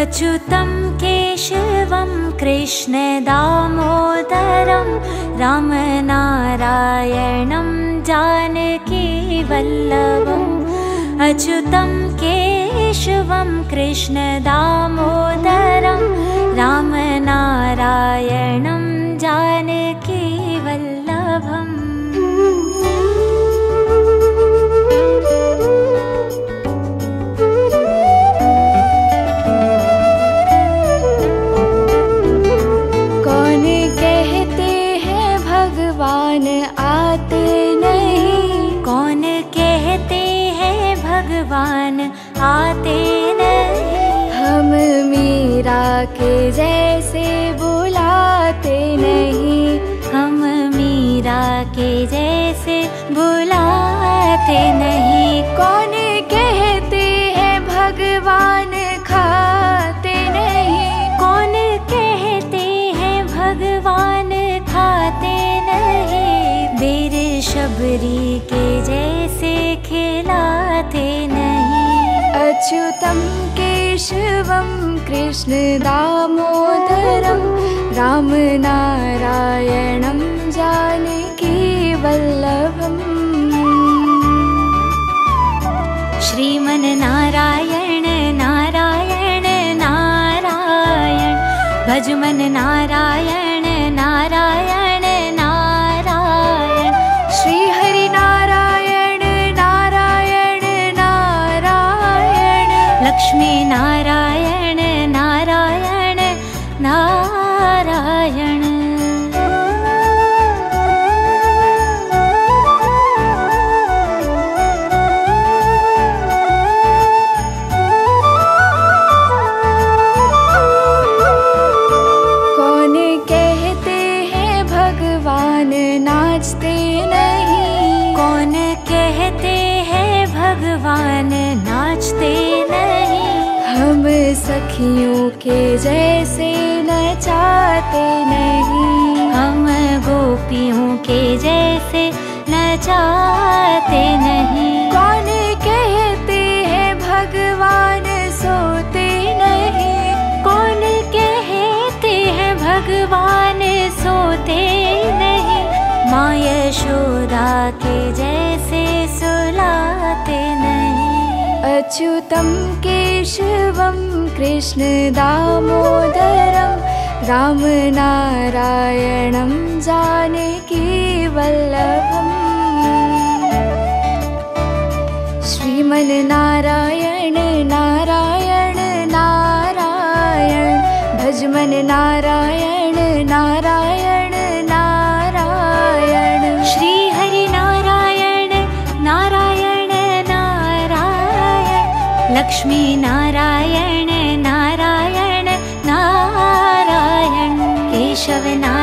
अच्युतं केशवं कृष्णदामोदरं रामनारायणं जानकीवल्लभम् अच्युतं केशवं कृष्णदामोदरं आते नहीं। हम मीरा के जैसे बुलाते नहीं। हम मीरा के जैसे बुलाते नहीं। कौन कहते हैं भगवान अच्युतं केशवं कृष्णदामोदरं रामनारायणं जानकीवल्लभम् श्रीमन्नारायण नारायण नारायण भजमन नारायण नारायण नारायण भगवान नाचते नहीं। कौन कहते हैं भगवान नाचते नहीं। हम सखियों के जैसे नचाते नहीं। हम गोपियों के जैसे नचाते नहीं। कौन कहते हैं भगवान सोते नहीं। कौन कहते हैं भगवान सोते के सुलाते नहीं। अच्युतं केशवं कृष्णदामोदरं रामनारायणं जानकी वल्लभम् श्रीमन्नारायण लक्ष्मी नारायण नारायण नारायण केशव नारायण।